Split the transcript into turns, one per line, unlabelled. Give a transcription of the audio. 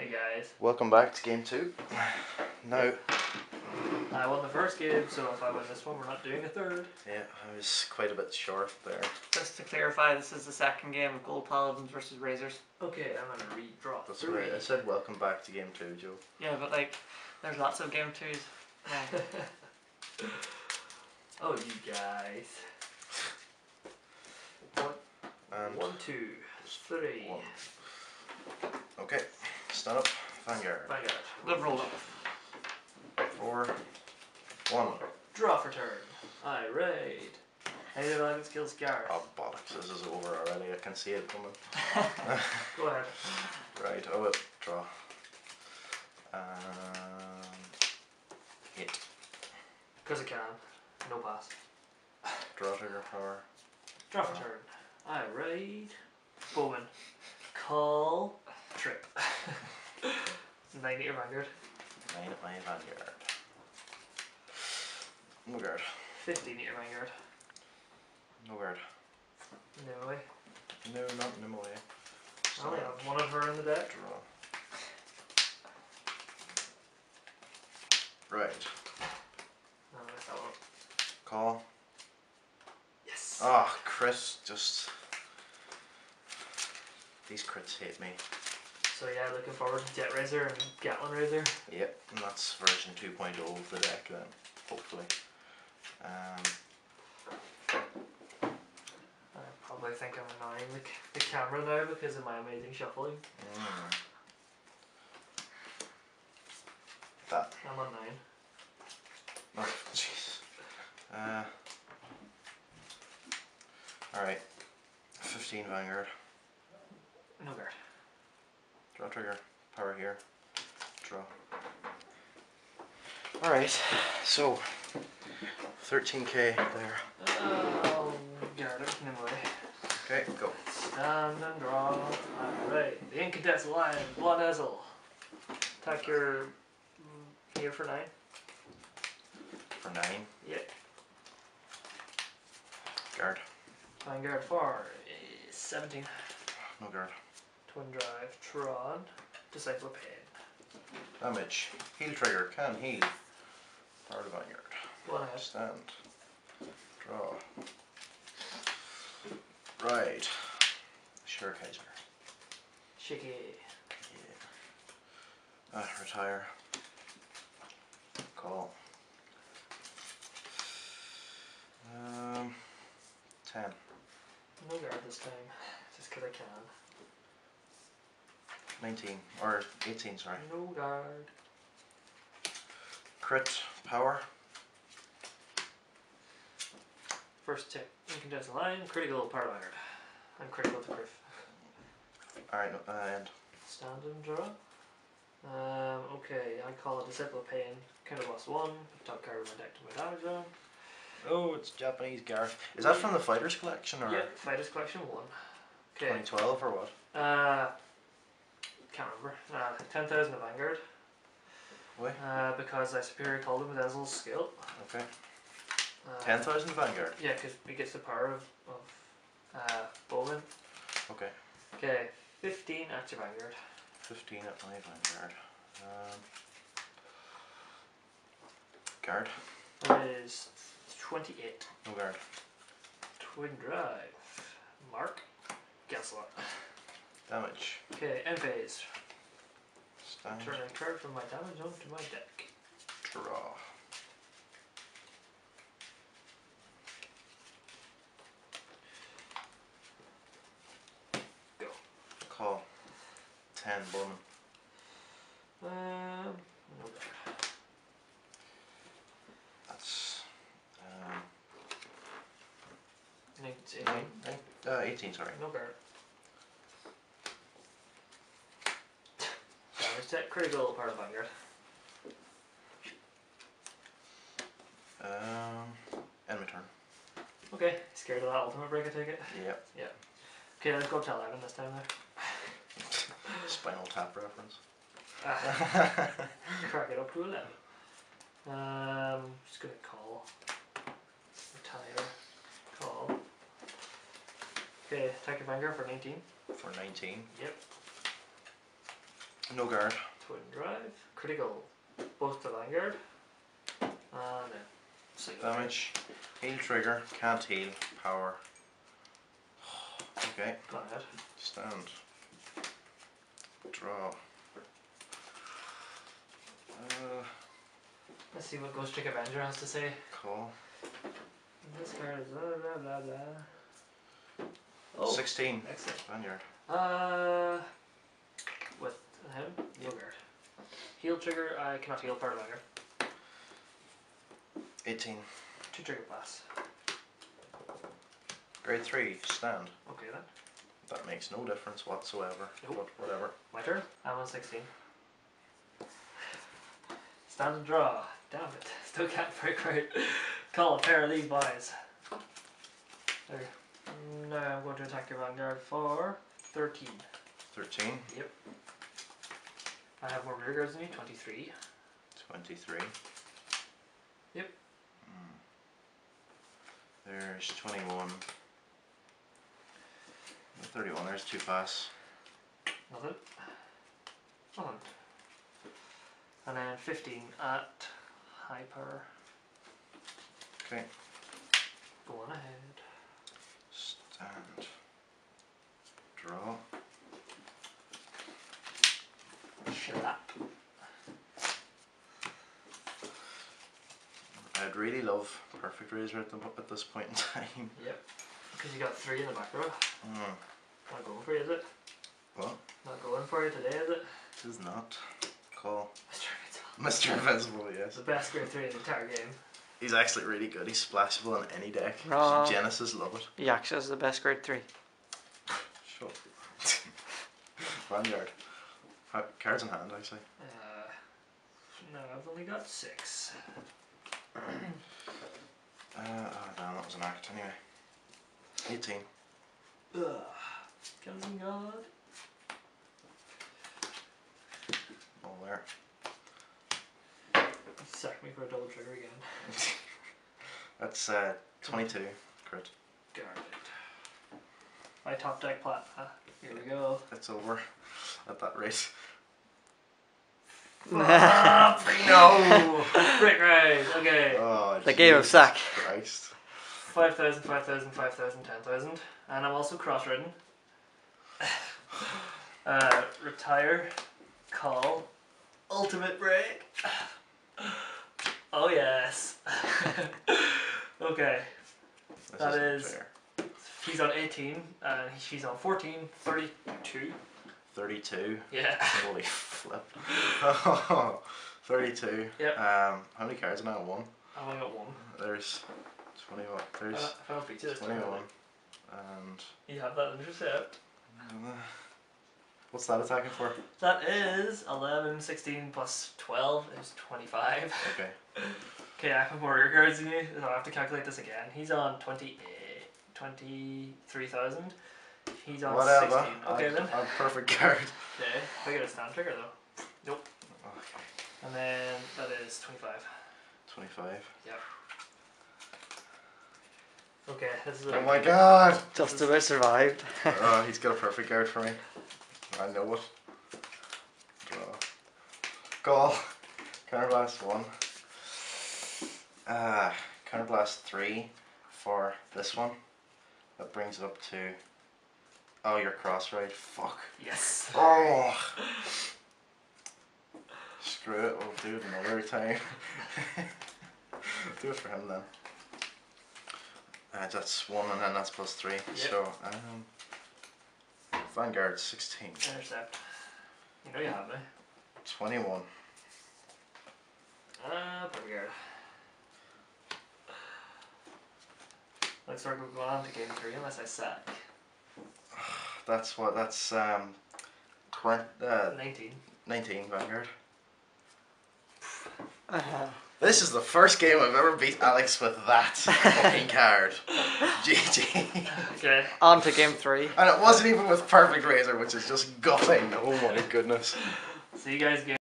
Hey guys.
Welcome back to game two. No.
I uh, won the first game, so if I win this one, we're not doing a third.
yeah, I was quite a bit short there.
Just to clarify, this is the second game of Gold Paladins versus Raizers.
Okay, I'm gonna redraw
That's
three.
right. I said welcome back to game two, Joe.
Yeah, but like, there's lots of game twos. Yeah.
oh, you guys. One,
And
one, two, three.
one. Okay, stand up. Vanguard.
Vanguard.
Roll up.
Four. One.
Draw for turn. I raid. Of my skills Gareth.
Oh bollocks! This is over already. I can see it coming.
Go ahead.
Right. Oh, well, draw. Um, hit.
Because I can. No pass.
Draw trigger power.
Draw for turn. I raid. Bowman. Call. Trip. 90 or Vanguard.
Nine at my Vanguard. No guard.
50 meter Vanguard.
No guard.
No way.
No, not no way.
I only have one of her in the deck.
Draw. Right.
No, I missed that one.
Call.
Yes.
Ah, Chris. Just. These crits hate me.
So yeah, looking forward to Jet Razor and Gatlin Razor.
Yep, and that's version 2.0 of the deck then, hopefully. Um,
I probably think I'm annoying the, c- the camera now because of my amazing shuffling.
mm. That.
I'm on 9.
Oh, jeez. Uh, Alright. 15 Vanguard.
Guard.
Draw trigger. Power here. Draw. Alright, so 13k there.
Oh, guard.
Okay, go.
Stand and draw. Alright. The Incandescent Lion, Blond Ezel. Attack your. mm, Here for 9.
For 9.
Yep.
Guard.
Vanguard 4 is 17.
No guard.
Twin Drive, Tron, Disciple of Pain.
Damage. Heal trigger. Can heal. Part of Vanguard.
One ahead.
Stand. Draw. Right. Sure, Kaiser.
Shaky.
Yeah. Ah, retire. Call. Um, 10.
No guard this time. Just because I can.
19. Or 18, sorry.
No guard.
Crit. Power.
First tick. Incandescent Lion, critical Power Vanguard. And critical to Griff.
Alright, no, uh, end.
Stand and draw. Um, okay, I call it Disciple of Pain. Kind of lost 1. Put top card of my deck to my damage zone.
Oh, it's Japanese Garth. Is that from the Fighters Collection or
Yep, Fighters Collection 1. Okay.
2012 or what?
Uh, can't remember. Uh, 10,000 of Vanguard.
Why?
Uh, because I superior called him with Ezel's skill.
Okay.
Uh,
10,000 Vanguard.
Yeah, because he gets the power of, of uh, Bowman.
Okay.
Okay, 15 active Vanguard.
15 at my Vanguard. Um, guard.
That is 28.
No guard.
Twin Drive. Mark. Cancel it.
Damage.
Okay, end phase.
Stand.
Turn a card from my damage zone to my deck.
Draw.
Go.
Call. 10 Bowman.
Um.
That's. Um,
And you can see
nine, nine, uh, 18, sorry.
No guard. Damage deck, critical part of Vanguard.
Um, end my turn.
Okay, scared of that ultimate break, I take it.
Yep. Yeah.
Okay, let's go up to 11 this time there.
Spinal Tap reference.
Ah, crack it up to 11. Um, just gonna call. Retire. Call. Okay, attack your Vanguard for 19.
For 19.
Yep.
No guard.
Twin drive. Critical. Both to Vanguard. And then single
Damage. Heal trigger. Can't heal. Power. Okay.
Go ahead.
Stand. Draw. Uh,
Let's see what Ghost Trick Avenger has to say.
call.
This card is blah blah blah blah. Oh,
16.
excellent.
Vineyard.
Uh, with him, no guard. Heal trigger, I cannot heal part of Vanguard.
18.
Two trigger blast.
Grade 3. Stand.
Okay then.
That makes no difference whatsoever.
Nope.
But whatever.
My turn. I'm on 16. Stand and draw. Damn it. Still can't break right. Call a pair of these boys. There. Now I'm going to attack your vanguard for 13.
13.
I have more rear guards than you, 23.
23.
Yep.
Hmm. There's 21. 31. There's two pass.
Nothing. Nothing. And then 15 at high power.
Okay.
Go on ahead.
Stand. Draw.
Shut up.
I'd really love Perfect Raizer at, the, at this point in time.
Yep. Because you got three in the back row.
Hmm.
Not going for you, is it?
What?
Not going for you today, is it?
This is not. Call.
Mr. Invincible.
Mr. Invincible,
It's
yes.
the best grade three in the entire game.
He's actually really good. He's splashable in any deck.
Wrong.
Genesis love it.
Yaksha is the best grade 3.
Shut Vanguard. Ha- Cards in hand, actually.
Uh, no, I've only got six.
Uh, oh damn, that was an act anyway. 18.
Ugh. Skeleton God.
All there.
Sack me for a double trigger again.
That's uh, 22. Crit.
Guarded. My top deck plat. Uh, here we go.
It's over at that rate.
Fuck, no! Right, right, okay.
Oh,
The game of sack.
Christ.
5,000, 5,000, 5,000, 10,000. And I'm also cross ridden. uh, retire. Call. Ultimate break. Oh, yes. okay.
This
That
isn't
is-
fair.
He's on 18, and she's on 14, 32.
32.
Yeah.
Holy flip. 32.
Yep.
Um, how many cards now? One.
I've only got one.
There's 21.
Uh,
There's
if I don't beat you this time,
21. And.
You have that intercept.
What's that attacking for?
That is 11, 16 plus 12 is 25.
Okay.
Okay, I have more rear guards than you, so I have to calculate this again. He's on 28, 23,000. He's on
Whatever.
16. Okay
I'm,
then.
I'm perfect card.
Okay, I get a stand trigger though.
Okay.
And then that is 25.
25.
Okay, this is
Oh my god!
Just about survived.
oh, he's got a perfect card for me. I know it. Draw. Call. Counterblast 1. Uh, Counterblast 3 for this one. That brings it up to. Oh, you're cross right. Fuck.
Yes.
Oh! Screw it, we'll do it another time. do it for him then. Uh, that's one and then that's plus three. So, um, Vanguard 16,
Intercept. You know you have me.
21.
Uh, perfect guard. Looks like we're going on to game three unless I sack.
That's what, that's um, twen- uh,
19.
19 Vanguard.
Uh,
This is the first game I've ever beat Alex with that fucking card. GG.
Okay.
on to game 3.
And it wasn't even with Perfect Raizer, which is just gutting. Oh my goodness.
See you guys game.